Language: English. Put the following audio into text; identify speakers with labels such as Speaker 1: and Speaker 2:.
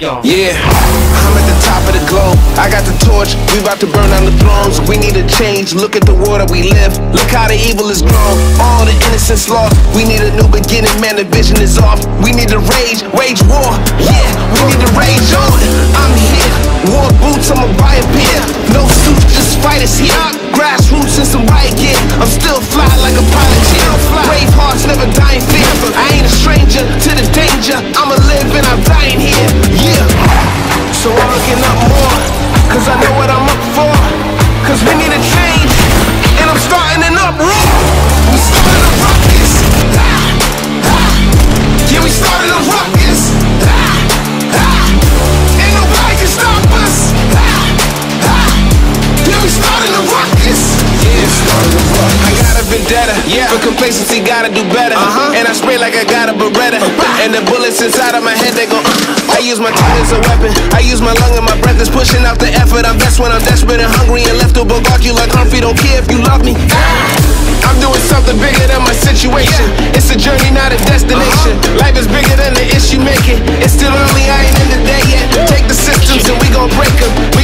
Speaker 1: million.
Speaker 2: Yeah, I'm at the top of the globe. I got the torch, we about to burn down the thrones. We need a change, look at the world that we live. Look how the evil is grown, all the innocence lost. We need a new beginning, man, the vision is off. We need to rage, wage war. Yeah, we need to got a vendetta. Yeah. For complacency, gotta do better. Uh-huh. And I spray like I got a Beretta. And the bullets inside of my head, they go. Uh. I use my tongue as a weapon. I use my lung and my breath is pushing out the effort. I'm best when I'm desperate and hungry and left to bogart you like Humphrey. Don't care if you love me. I'm doing something bigger than my situation. It's a journey, not a destination. Life is bigger than the issue making. It's still early, I ain't in the day yet. Take the systems and we gon' break them. Redefine all the rules they gave us. We